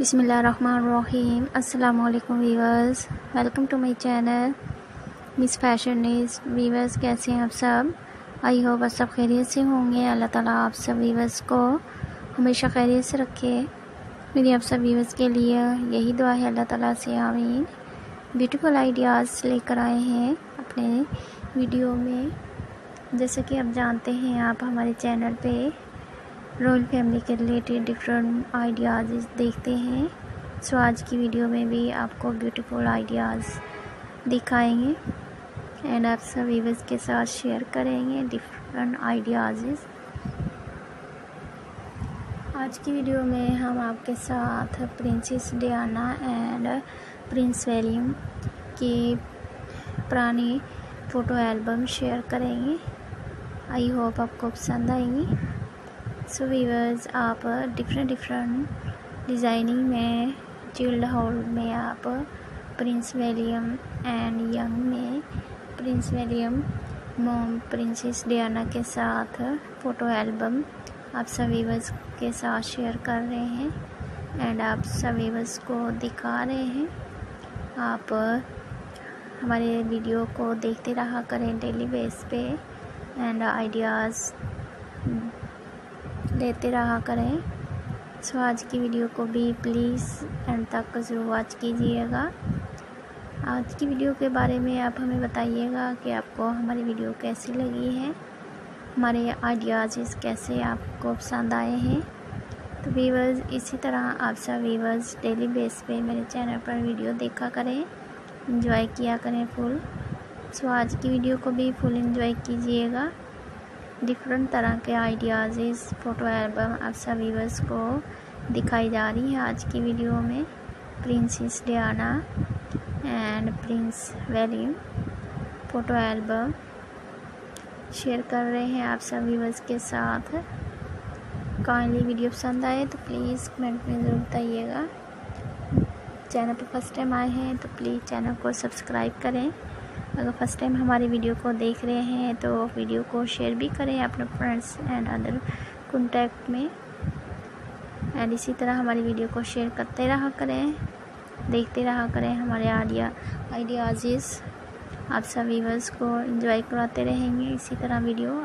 बिसमीम अस्सलाम viewers welcome to my channel. Miss fashion is viewers कैसे हैं आप सब? आई होप आप सब खैरियत से होंगे। अल्लाह ताला आप सब वीवर्स को हमेशा खैरियत से रखे। मेरी आप सब वीवर्स के लिए यही दुआ है, अल्लाह ताला से आमीन। ब्यूटीफुल आइडियाज़ लेकर आए हैं अपने वीडियो में। जैसे कि आप जानते हैं, आप हमारे चैनल पे रॉयल फैमिली के रिलेटेड डिफरेंट आइडियाज़ देखते हैं। सो आज की वीडियो में भी आपको ब्यूटीफुल आइडियाज़ दिखाएँगे। एंड आप सब वीवर्स के साथ शेयर करेंगे डिफरेंट आइडियाज़ आज की वीडियो में हम आपके साथ princess Diana and prince William की पुरानी फ़ोटो एल्बम शेयर करेंगे। आई होप आपको पसंद आएँगी। सो वीवर्स आप डिफरेंट डिफरेंट डिज़ाइनिंग में चिल्ड हॉल में आप प्रिंस विलियम एंड यंग में prince William mom princess Diana के साथ फ़ोटो एल्बम आप सभी वीवर्स के साथ शेयर कर रहे हैं एंड आप सभी वीवर्स को दिखा रहे हैं। आप हमारे वीडियो को देखते रहा करें डेली बेस पे एंड आइडियाज़ लेते रहा करें। सो, आज की वीडियो को भी प्लीज़ एंड तक ज़रूर वॉच कीजिएगा। आज की वीडियो के बारे में आप हमें बताइएगा कि आपको हमारी वीडियो कैसी लगी है। हमारे आइडियाज़ कैसे आपको पसंद आए हैं। तो वीवर्स इसी तरह आप सब वीवर्स डेली बेस पे मेरे चैनल पर वीडियो देखा करें। इंजॉय किया करें फुल सो, आज की वीडियो को भी फुल इंजॉय कीजिएगा। डिफरेंट तरह के आइडियाज़ इस फ़ोटो एल्बम आप सभी वीवर्स को दिखाई जा रही है आज की वीडियो में। Princess Diana and prince William photo album share कर रहे हैं आप सभी वीवर्स के साथ। काइंडली वीडियो पसंद आए तो प्लीज़ कमेंट में ज़रूर बताइएगा। चैनल पर फ़र्स्ट टाइम आए हैं तो प्लीज़ चैनल को सब्सक्राइब करें। अगर फ़र्स्ट टाइम हमारी वीडियो को देख रहे हैं तो वीडियो को शेयर भी करें अपने फ्रेंड्स एंड अदर कॉन्टैक्ट में। एंड इसी तरह हमारी वीडियो को शेयर करते रहा करें, देखते रहा करें हमारे आइडिया आइडियाज़ आप सभी व्यूवर्स को एंजॉय कराते रहेंगे। इसी तरह वीडियो